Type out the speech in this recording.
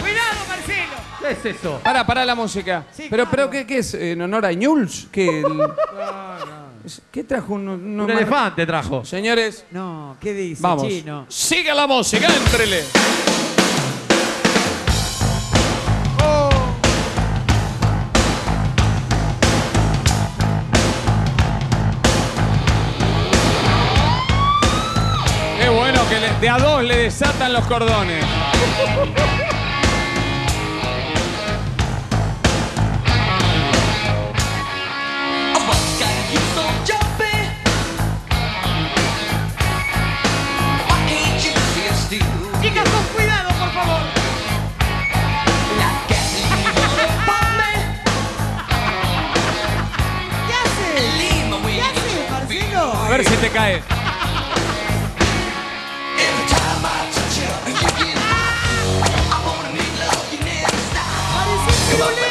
Cuidado, Marcelo. ¿Qué es eso? Para, para la música. Sí, pero, claro. pero ¿qué, qué es? ¿En honor a Ñuls? ¿Qué, el- ¿Qué trajo un, un- Un elefante trajo. Señores, No, ¿qué dice, vamos. chino? Siga la música, entrele. De a dos le desatan los cordones. Chicas, con cuidado, por favor. ¿Qué haces? ¿Qué haces, Marcelo? A ver si te cae. Come on now.